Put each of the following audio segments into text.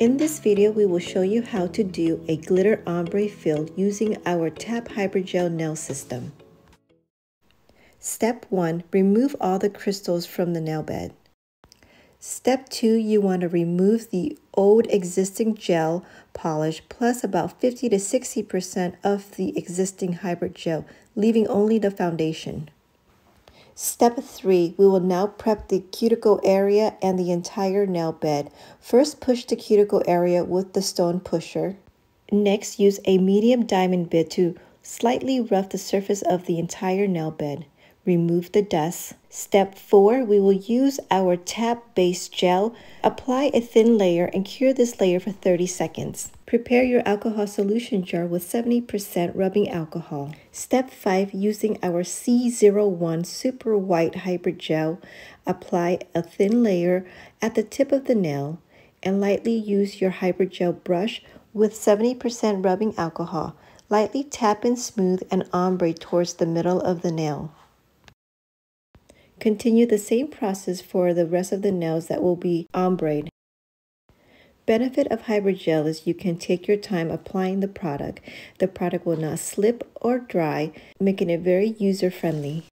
In this video, we will show you how to do a glitter ombre fill using our Tap Hybrid Gel nail system. Step 1. Remove all the crystals from the nail bed. Step 2. You want to remove the old existing gel polish plus about 50 to 60% of the existing hybrid gel, leaving only the foundation. Step 3. We will now prep the cuticle area and the entire nail bed. First push the cuticle area with the stone pusher. Next use a medium diamond bit to slightly rough the surface of the entire nail bed remove the dust. Step 4, we will use our tap base gel. Apply a thin layer and cure this layer for 30 seconds. Prepare your alcohol solution jar with 70% rubbing alcohol. Step 5, using our C01 Super White Hybrid Gel, apply a thin layer at the tip of the nail and lightly use your hybrid gel brush with 70% rubbing alcohol. Lightly tap and smooth and ombre towards the middle of the nail. Continue the same process for the rest of the nails that will be ombre. Benefit of hybrid gel is you can take your time applying the product. The product will not slip or dry, making it very user-friendly.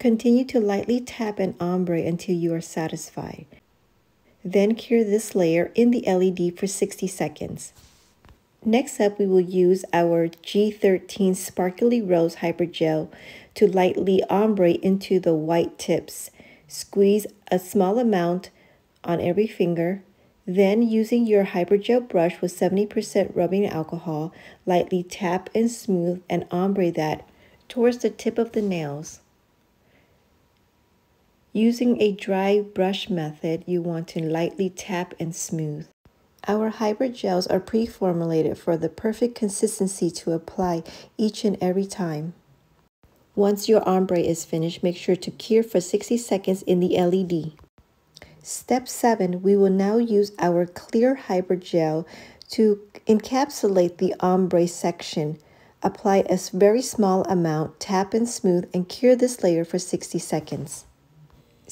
Continue to lightly tap and ombre until you are satisfied. Then cure this layer in the LED for 60 seconds. Next up, we will use our G13 Sparkly Rose Hybrid Gel to lightly ombre into the white tips. Squeeze a small amount on every finger. Then, using your Hybrid Gel brush with 70% rubbing alcohol, lightly tap and smooth and ombre that towards the tip of the nails. Using a dry brush method, you want to lightly tap and smooth. Our hybrid gels are pre-formulated for the perfect consistency to apply each and every time. Once your ombre is finished, make sure to cure for 60 seconds in the LED. Step 7, we will now use our clear hybrid gel to encapsulate the ombre section. Apply a very small amount, tap and smooth, and cure this layer for 60 seconds.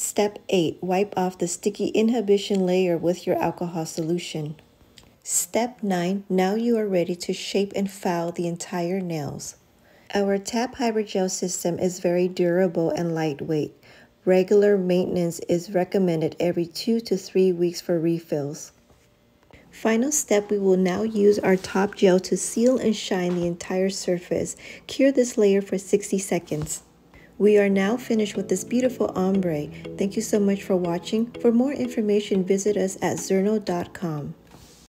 Step 8. Wipe off the sticky inhibition layer with your alcohol solution. Step 9. Now you are ready to shape and file the entire nails. Our Tap Hybrid Gel system is very durable and lightweight. Regular maintenance is recommended every 2 to 3 weeks for refills. Final step, we will now use our top gel to seal and shine the entire surface. Cure this layer for 60 seconds. We are now finished with this beautiful ombre. Thank you so much for watching. For more information, visit us at zurno.com.